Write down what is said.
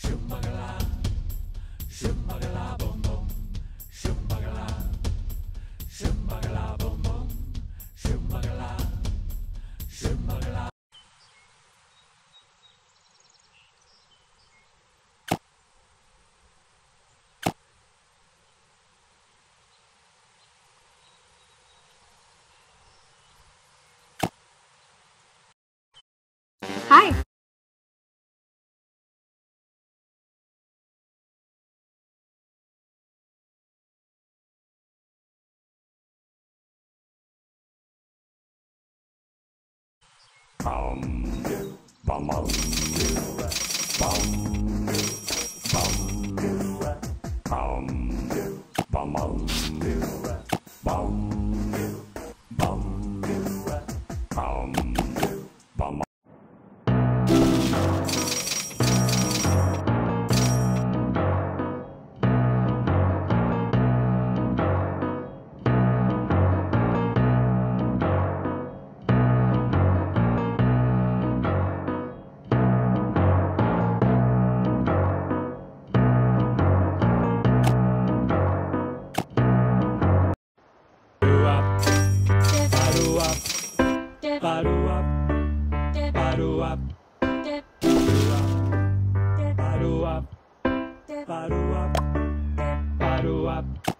Shumagala, Shumagala boy. Bum, bum, bum, bum, up, paddle up, paddle up, paddle up, paddle up, paddle up, paddle up.